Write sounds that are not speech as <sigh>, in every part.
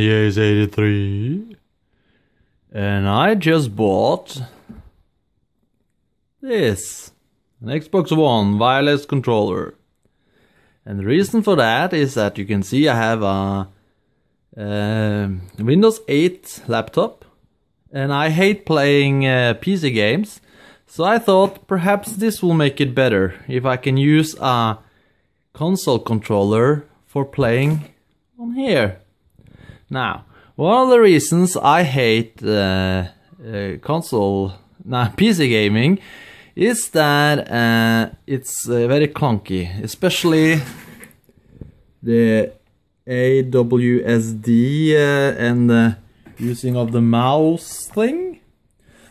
Is AndyAce83. And I just bought this an Xbox One wireless controller. And the reason for that is that you can see I have a, uh, Windows 8 laptop and I hate playing uh, PC games. So I thought perhaps this will make it better if I can use a console controller for playing on here. Now, one of the reasons I hate uh, uh, console, <laughs> nah, PC gaming, is that uh, it's uh, very clunky, especially the AWSD uh, and the using of the mouse thing.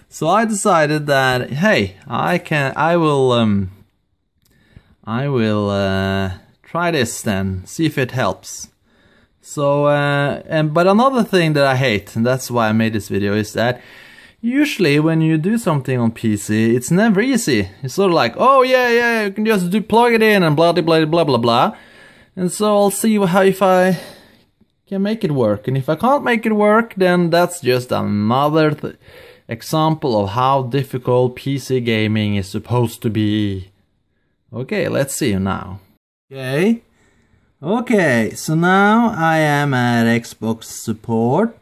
So I decided that hey, I can, I will, um, I will uh, try this then, see if it helps. So, uh, and but another thing that I hate, and that's why I made this video, is that usually when you do something on PC, it's never easy. It's sort of like, oh yeah, yeah, you can just do plug it in and blah blah blah blah blah blah. And so I'll see how if I can make it work, and if I can't make it work, then that's just another th example of how difficult PC gaming is supposed to be. Okay, let's see now. Okay. Okay, so now I am at Xbox support.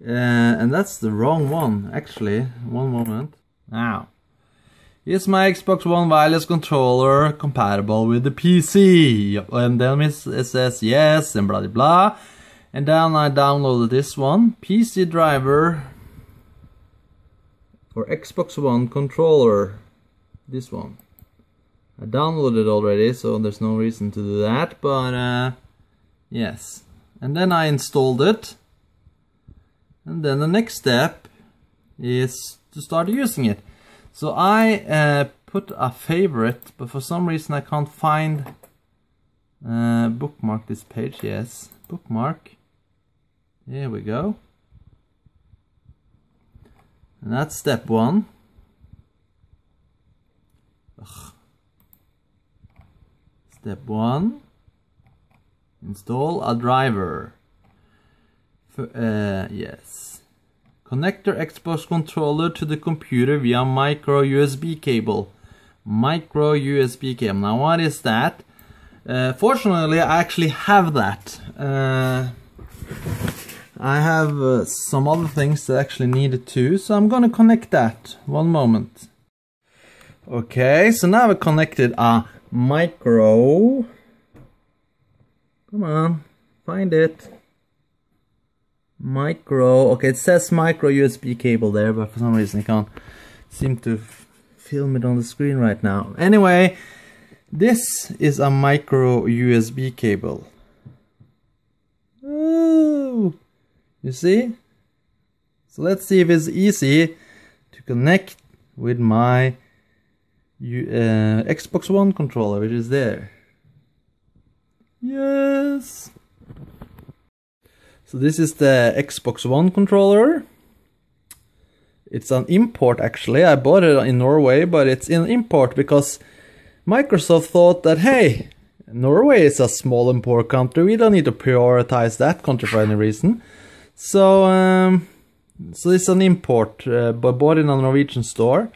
Uh, and that's the wrong one, actually. One moment. Now. Is my Xbox One wireless controller compatible with the PC? And then it says yes and blah blah blah. And then I downloaded this one. PC driver for Xbox One controller. This one. I downloaded already, so there's no reason to do that, but uh, yes. And then I installed it. And then the next step is to start using it. So I uh, put a favorite, but for some reason I can't find uh, bookmark this page. Yes, bookmark. Here we go. And that's step one. Ugh. Step 1 Install a driver. For, uh, yes. Connect your Xbox controller to the computer via micro USB cable. Micro USB cable. Now, what is that? Uh, fortunately, I actually have that. Uh, I have uh, some other things that actually need it too, so I'm gonna connect that. One moment. Okay, so now I've connected a micro. Come on, find it. Micro. Okay, it says micro USB cable there, but for some reason I can't seem to film it on the screen right now. Anyway, this is a micro USB cable. Oh, you see? So let's see if it's easy to connect with my uh, Xbox One controller, which is there. Yes. So this is the Xbox One controller. It's an import actually. I bought it in Norway, but it's an import because Microsoft thought that hey, Norway is a small and poor country. We don't need to prioritize that country for any reason. So, um, so it's an import, uh, but bought in a Norwegian store.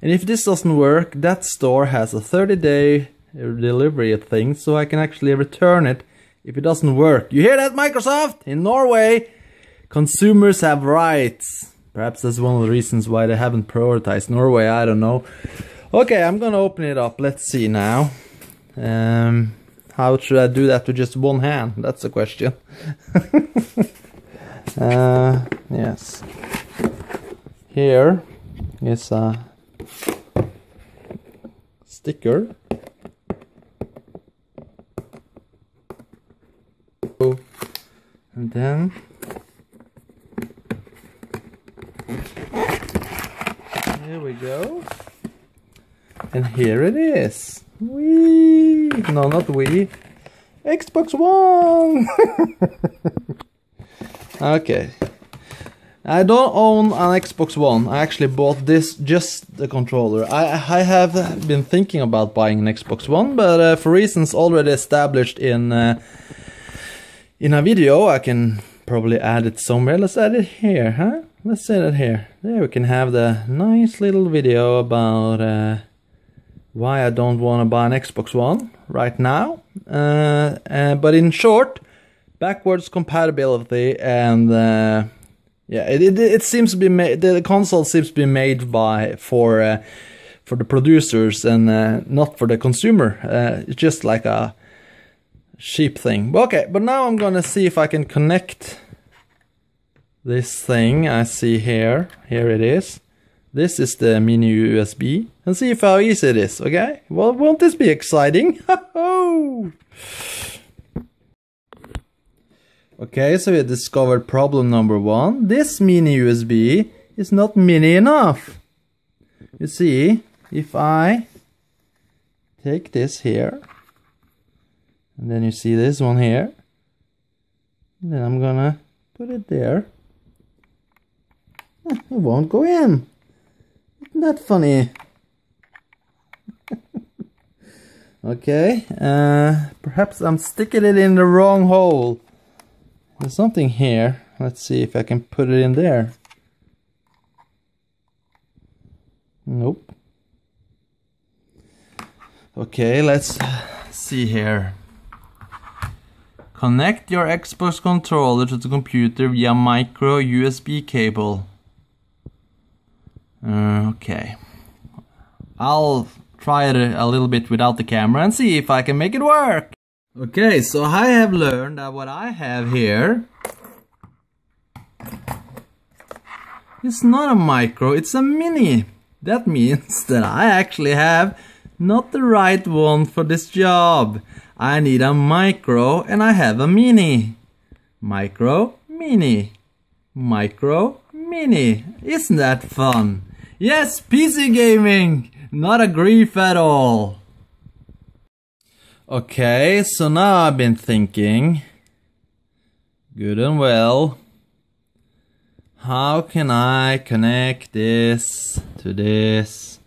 And if this doesn't work, that store has a 30 day delivery thing, so I can actually return it if it doesn't work. You hear that, Microsoft? In Norway, consumers have rights. Perhaps that's one of the reasons why they haven't prioritized Norway, I don't know. Okay, I'm gonna open it up. Let's see now. Um, how should I do that with just one hand? That's the question. <laughs> uh, yes. Here is a sticker. And then here we go. And here it is. We no not we. Xbox One. <laughs> okay. I don't own an Xbox One. I actually bought this just the controller. I I have been thinking about buying an Xbox One, but uh, for reasons already established in uh, in a video, I can probably add it somewhere. Let's add it here, huh? Let's add it here. There we can have the nice little video about uh, why I don't want to buy an Xbox One right now. Uh, uh, but in short, backwards compatibility and uh, yeah, it, it, it seems to be made. The console seems to be made by for uh, for the producers and uh, not for the consumer. Uh, it's just like a cheap thing. Okay, but now I'm gonna see if I can connect this thing I see here. Here it is. This is the mini USB and see if how easy it is. Okay, well, won't this be exciting? <laughs> Okay, so we discovered problem number one. This mini USB is not mini enough. You see, if I take this here, and then you see this one here, then I'm gonna put it there. It won't go in. Isn't that funny? <laughs> okay, uh, perhaps I'm sticking it in the wrong hole. There's something here. Let's see if I can put it in there. Nope. Okay, let's see here. Connect your Xbox controller to the computer via micro USB cable. Uh, okay. I'll try it a little bit without the camera and see if I can make it work. Okay, so I have learned that what I have here is not a micro, it's a mini. That means <laughs> that I actually have not the right one for this job. I need a micro and I have a mini. Micro, mini. Micro, mini. Isn't that fun? Yes, PC gaming! Not a grief at all. Okay, so now I've been thinking, good and well, how can I connect this to this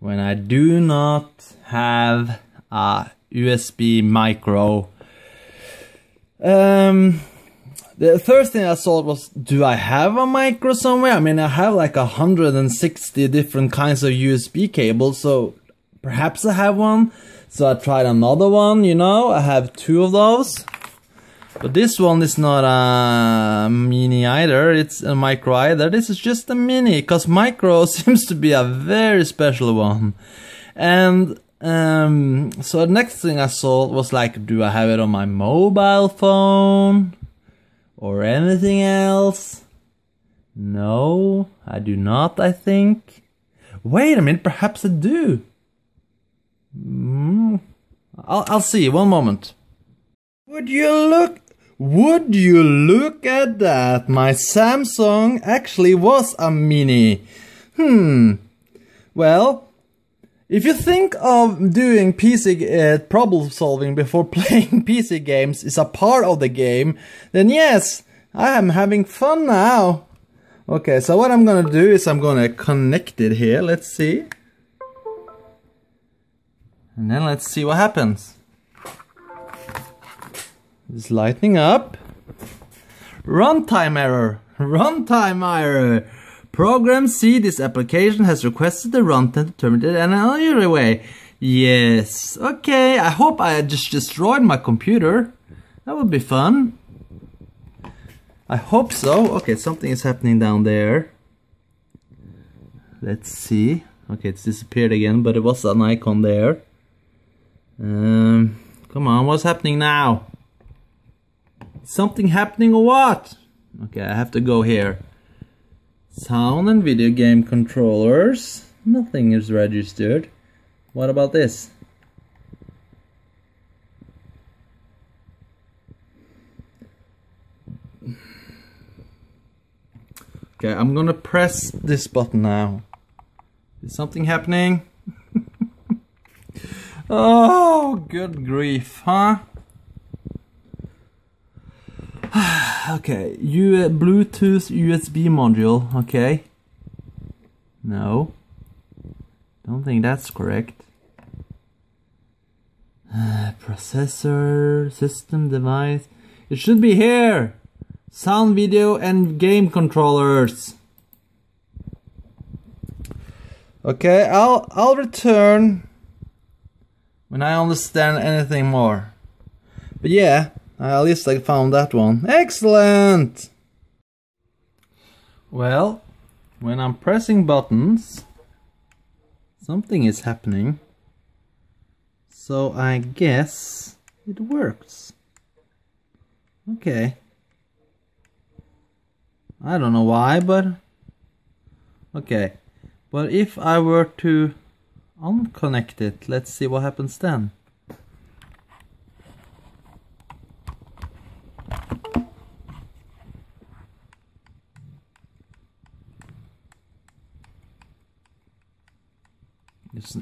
when I do not have a USB micro? Um, the first thing I thought was, do I have a micro somewhere? I mean, I have like 160 different kinds of USB cables, so perhaps I have one. So I tried another one, you know, I have two of those. But this one is not a mini either, it's a micro either. This is just a mini, because micro <laughs> seems to be a very special one. And um, so the next thing I saw was like, do I have it on my mobile phone? Or anything else? No, I do not, I think. Wait a minute, perhaps I do. Mm, I'll, I'll see. One moment. Would you look? Would you look at that? My Samsung actually was a mini. Hmm. Well, if you think of doing PC uh, problem solving before <laughs> playing PC games is a part of the game, then yes, I am having fun now. Okay, so what I'm gonna do is I'm gonna connect it here. Let's see. And then let's see what happens. It's lighting up. Runtime error. <laughs> Runtime error. Program C, this application has requested the runtime to terminate in another way. Yes. Okay, I hope I just destroyed my computer. That would be fun. I hope so. Okay, something is happening down there. Let's see. Okay, it's disappeared again, but it was an icon there. Um, come on, what's happening now? Something happening or what? Okay, I have to go here. Sound and video game controllers. Nothing is registered. What about this? Okay, I'm gonna press this button now. Is something happening? Oh, good grief, huh? <sighs> okay, uh, Bluetooth USB module, okay. No. Don't think that's correct. Uh, <sighs> processor, system device. It should be here. Sound, video and game controllers. Okay, I'll I'll return when I understand anything more. But yeah, at least I found that one. Excellent! Well, when I'm pressing buttons, something is happening. So I guess it works. Okay. I don't know why, but okay. But if I were to unconnect it, let's see what happens then.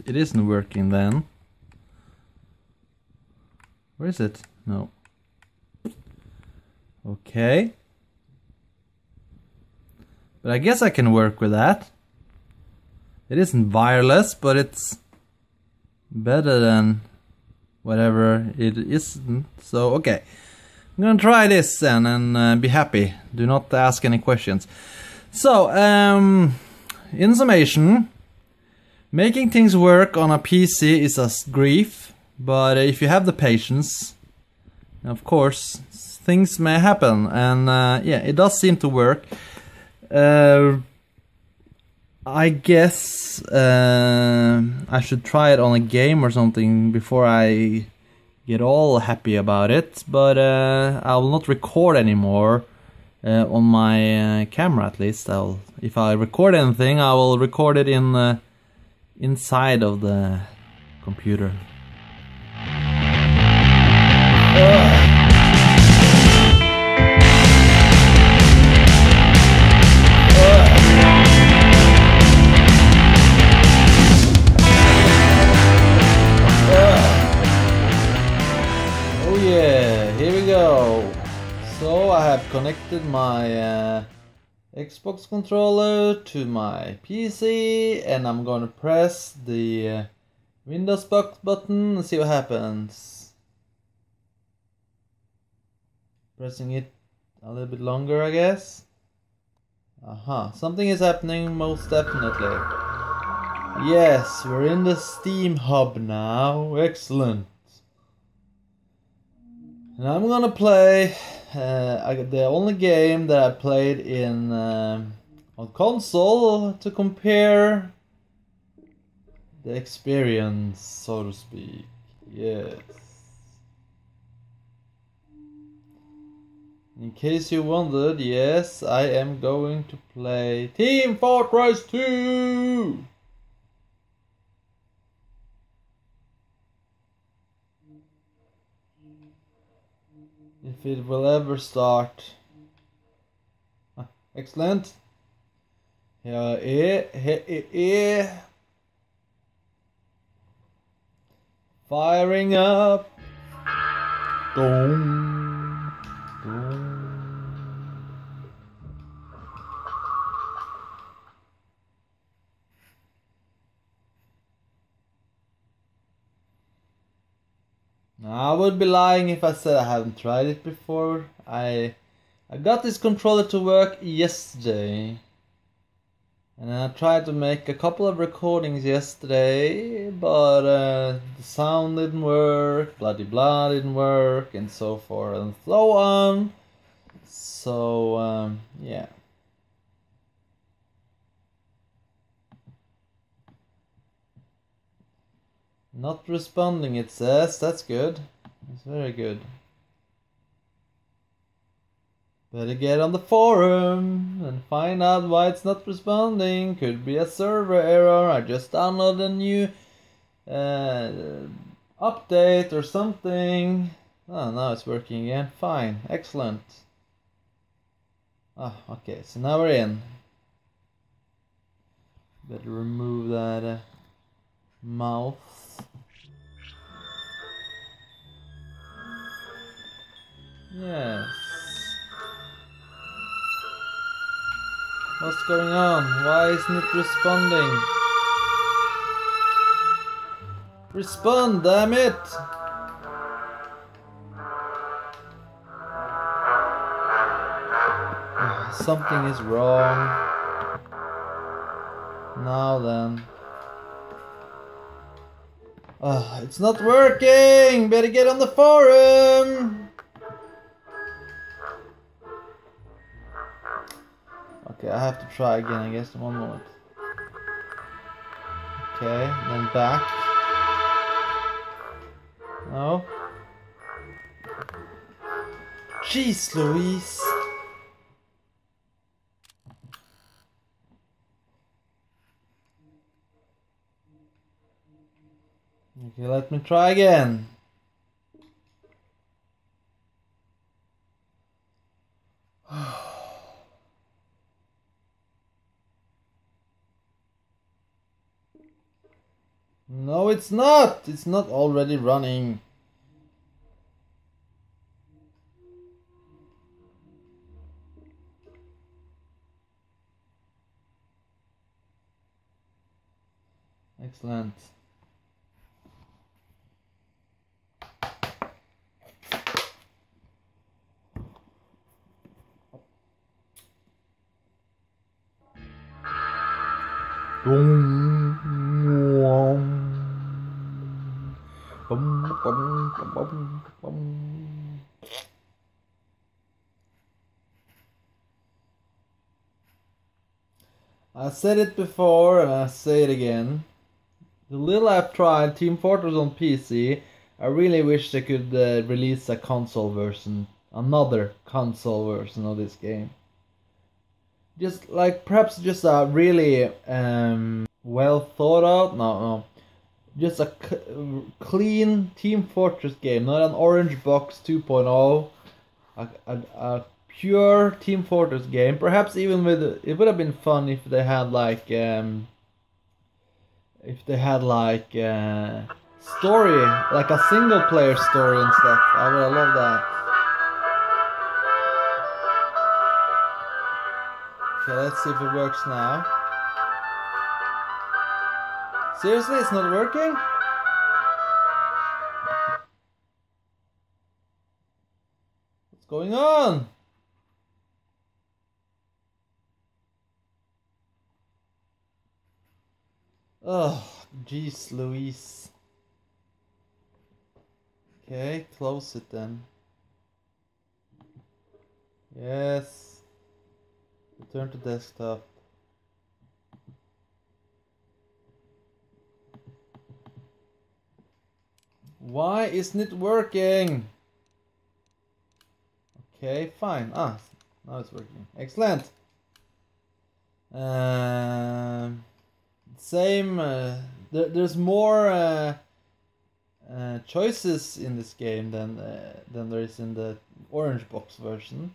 It isn't working then. Where is it? No. Okay. But I guess I can work with that. It isn't wireless, but it's better than whatever it isn't. So, okay. I'm gonna try this then and uh, be happy. Do not ask any questions. So, um, in summation, making things work on a PC is a grief, but if you have the patience, of course, things may happen. And uh, yeah, it does seem to work. Uh, I guess uh, I should try it on a game or something before I get all happy about it. But uh, I will not record anymore uh, on my uh, camera. At least I'll. If I record anything, I will record it in inside of the computer. Connected my uh, Xbox controller to my PC and I'm gonna press the uh, Windows box button and see what happens. Pressing it a little bit longer I guess. Aha, uh -huh. something is happening most definitely. Yes, we're in the Steam hub now. Excellent. And I'm gonna play uh, the only game that I played in uh, on console to compare the experience, so to speak. Yes. In case you wondered, yes, I am going to play Team Fortress 2! If it will ever start. Ah, excellent. Here it, here it. Firing up. Boom. I would be lying if I said I haven't tried it before. I I got this controller to work yesterday. And I tried to make a couple of recordings yesterday, but uh, the sound didn't work, bloody blah didn't work, and so forth and so on. So, um, yeah. Not responding, it says. That's good. It's very good. Better get on the forum and find out why it's not responding. Could be a server error. I just downloaded a new uh, update or something. Oh, now it's working again. Fine. Excellent. Ah, okay. So now we're in. Better remove that uh, mouth. Yes. What's going on? Why isn't it responding? Respond, damn it! <sighs> something is wrong. Now then. Ah, <sighs> it's not working! Better get on the forum! Okay, I have to try again, I guess, one moment. Okay, then back. No. Jeez Louise! Okay, let me try again. No, it's not! It's not already running. Excellent. I said it before and I say it again. The little I've tried Team Fortress on PC, I really wish they could uh, release a console version, another console version of this game. Just like perhaps just a really um, well thought out, no, no, just a clean Team Fortress game, not an Orange Box 2.0, a, a, a pure Team Fortress game. Perhaps even with it would have been fun if they had like um, if they had like uh, story, like a single player story and stuff. I would have loved that. Okay, let's see if it works now. Seriously, it's not working? What's going on? Oh, jeez, Louise. Okay, close it then. Yes. Return to desktop. Why isn't it working? Okay, fine. Ah, now it's working. Excellent. Um, same. Uh, there, there's more uh, uh, choices in this game than uh, than there is in the orange box version.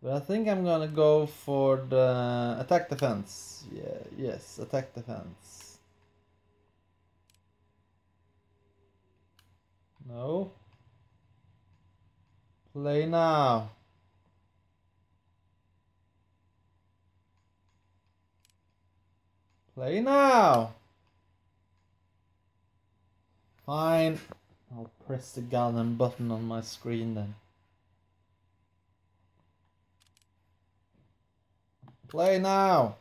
But I think I'm gonna go for the attack defense. Yeah, yes, attack defense. No. Play now. Play now. Fine. I'll press the and button on my screen then. Play now.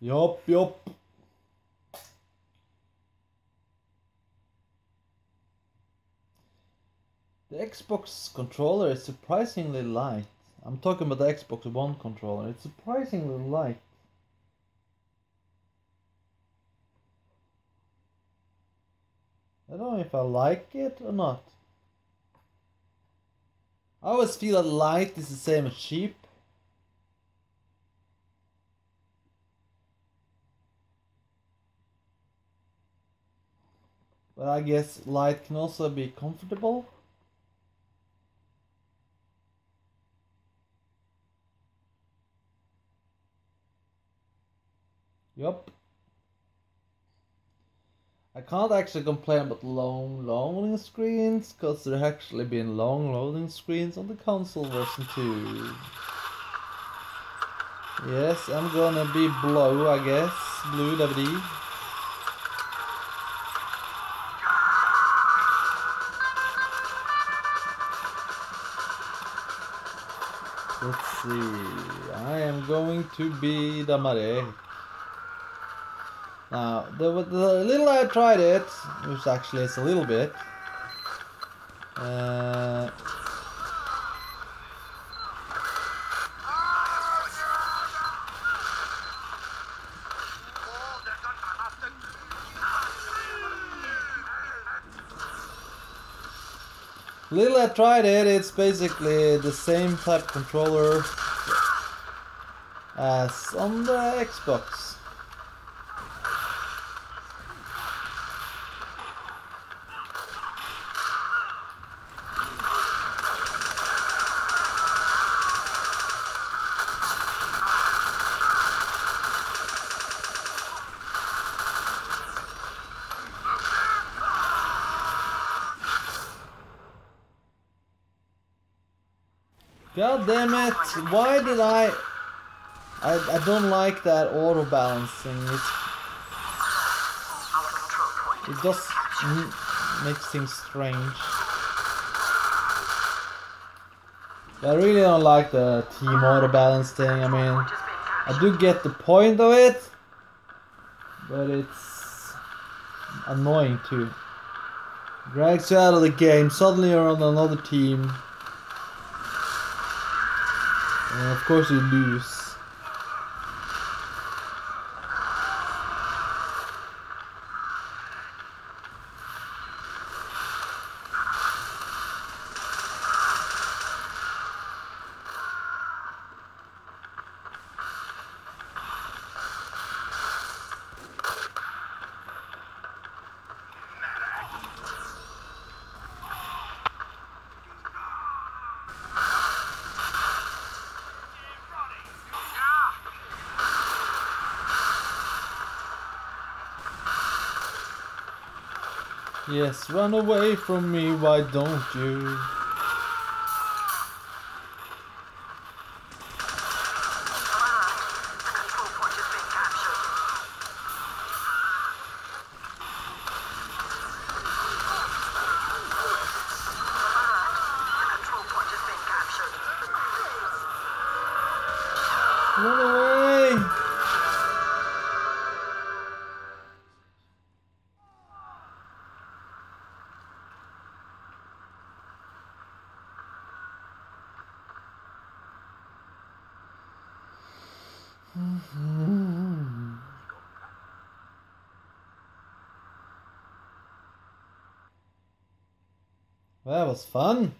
Yup, yup. The Xbox controller is surprisingly light. I'm talking about the Xbox One controller. It's surprisingly light. I don't know if I like it or not. I always feel that light is the same as cheap. But I guess light can also be comfortable. Yup. I can't actually complain about long loading screens, because there have actually been long loading screens on the console version 2. Yes, I'm gonna be blue, I guess. Blue WD. To be Damare. Now, the, the little I tried it, which actually is a little bit, uh, little I tried it, it's basically the same type controller as on the Xbox. God damn it! Why did I... I, I don't like that auto balancing. It just makes things strange. I really don't like the team auto balance thing. I mean, I do get the point of it, but it's annoying too. Drags you out of the game. Suddenly you're on another team. And of course you lose. Yes, run away from me, why don't you? Well, that was fun.